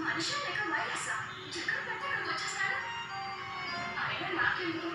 మనిషి లేక వైరసా చక్రం పట్టి ఇక్కడికి వచ్చేస్తాడు? ఆయన నాకెందుకు?